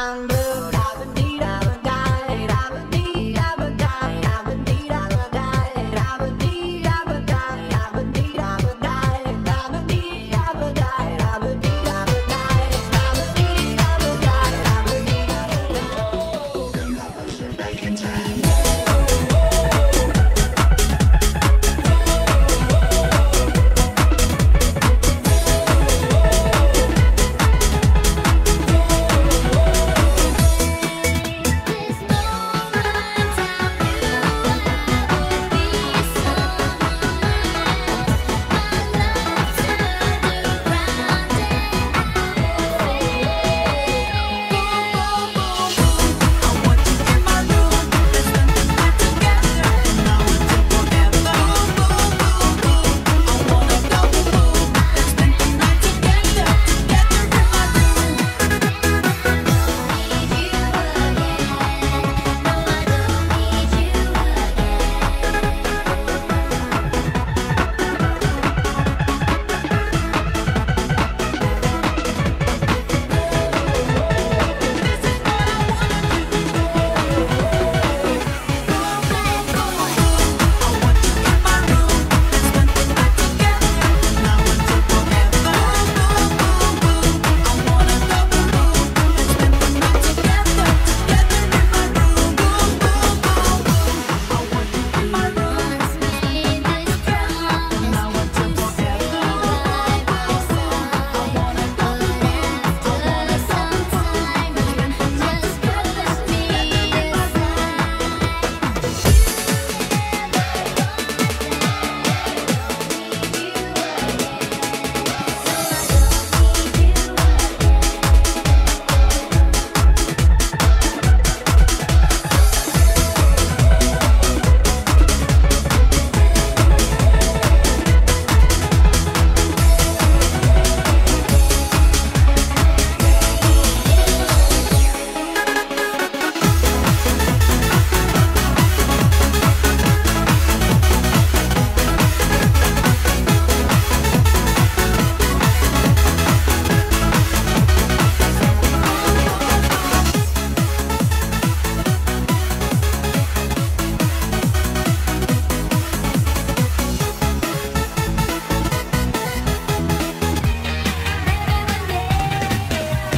I'm blue,